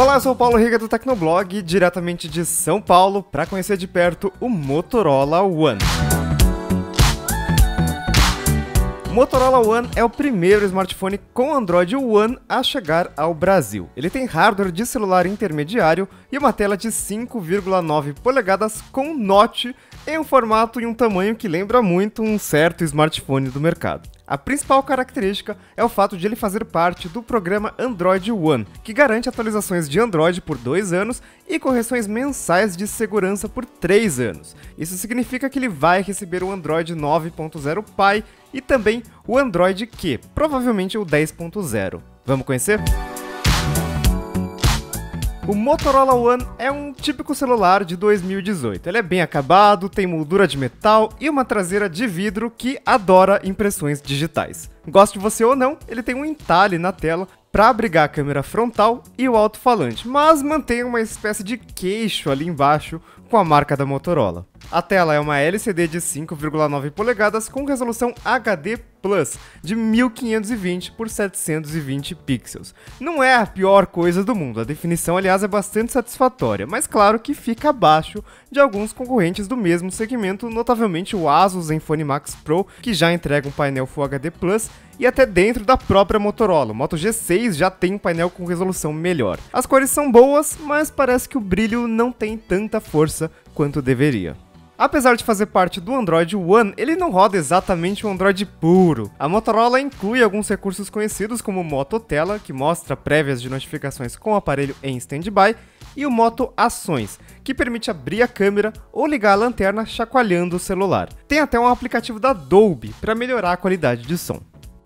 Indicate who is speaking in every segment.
Speaker 1: Olá, eu sou o Paulo Riga do Tecnoblog, diretamente de São Paulo, para conhecer de perto o Motorola One. O Motorola One é o primeiro smartphone com Android One a chegar ao Brasil. Ele tem hardware de celular intermediário e uma tela de 5,9 polegadas com notch em um formato e um tamanho que lembra muito um certo smartphone do mercado. A principal característica é o fato de ele fazer parte do programa Android One, que garante atualizações de Android por dois anos e correções mensais de segurança por três anos. Isso significa que ele vai receber o Android 9.0 Pie e também o Android Q, provavelmente o 10.0. Vamos conhecer? O Motorola One é um típico celular de 2018. Ele é bem acabado, tem moldura de metal e uma traseira de vidro que adora impressões digitais. Goste você ou não, ele tem um entalhe na tela para abrigar a câmera frontal e o alto-falante, mas mantém uma espécie de queixo ali embaixo com a marca da Motorola. A tela é uma LCD de 5,9 polegadas com resolução HD Plus de 1520 por 720 pixels. Não é a pior coisa do mundo, a definição, aliás, é bastante satisfatória, mas claro que fica abaixo de alguns concorrentes do mesmo segmento, notavelmente o Asus Zenfone Max Pro, que já entrega um painel Full HD Plus e até dentro da própria Motorola. O Moto G6 já tem um painel com resolução melhor. As cores são boas, mas parece que o brilho não tem tanta força quanto deveria. Apesar de fazer parte do Android One, ele não roda exatamente um Android puro. A Motorola inclui alguns recursos conhecidos como o Moto Tela, que mostra prévias de notificações com o aparelho em standby, e o Moto Ações, que permite abrir a câmera ou ligar a lanterna chacoalhando o celular. Tem até um aplicativo da Dolby para melhorar a qualidade de som.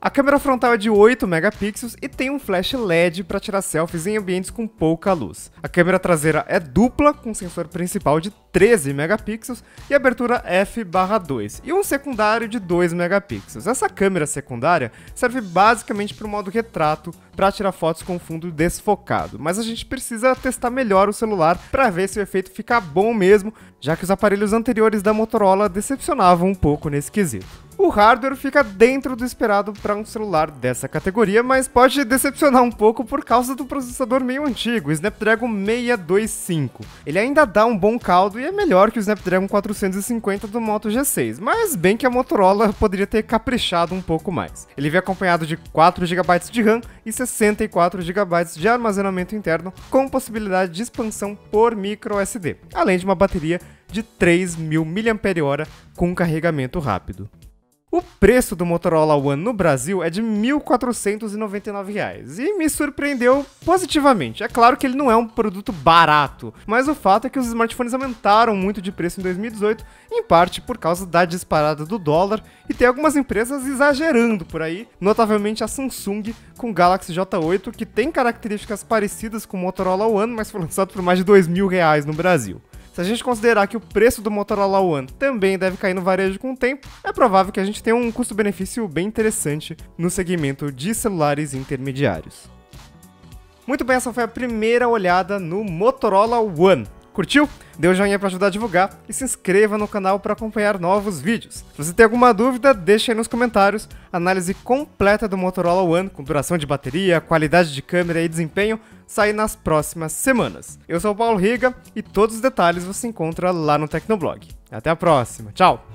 Speaker 1: A câmera frontal é de 8 megapixels e tem um flash LED para tirar selfies em ambientes com pouca luz. A câmera traseira é dupla, com sensor principal de 13 megapixels e abertura f/2, e um secundário de 2 megapixels. Essa câmera secundária serve basicamente para o modo retrato, para tirar fotos com fundo desfocado, mas a gente precisa testar melhor o celular para ver se o efeito fica bom mesmo, já que os aparelhos anteriores da Motorola decepcionavam um pouco nesse quesito. O hardware fica dentro do esperado para um celular dessa categoria, mas pode decepcionar um pouco por causa do processador meio antigo, o Snapdragon 625. Ele ainda dá um bom caldo e é melhor que o Snapdragon 450 do Moto G6, mas bem que a Motorola poderia ter caprichado um pouco mais. Ele vem acompanhado de 4 GB de RAM e 64 GB de armazenamento interno, com possibilidade de expansão por micro SD, além de uma bateria de 3.000 mAh com carregamento rápido. O preço do Motorola One no Brasil é de R$ 1.499 e me surpreendeu positivamente. É claro que ele não é um produto barato, mas o fato é que os smartphones aumentaram muito de preço em 2018, em parte por causa da disparada do dólar e tem algumas empresas exagerando por aí, notavelmente a Samsung com o Galaxy J8, que tem características parecidas com o Motorola One, mas foi lançado por mais de R$ 2.000 no Brasil. Se a gente considerar que o preço do Motorola One também deve cair no varejo com o tempo, é provável que a gente tenha um custo-benefício bem interessante no segmento de celulares intermediários. Muito bem, essa foi a primeira olhada no Motorola One. Curtiu? Dê um joinha para ajudar a divulgar e se inscreva no canal para acompanhar novos vídeos. Se você tem alguma dúvida, deixe aí nos comentários. Análise completa do Motorola One, com duração de bateria, qualidade de câmera e desempenho, sai nas próximas semanas. Eu sou o Paulo Riga e todos os detalhes você encontra lá no Tecnoblog. Até a próxima, tchau!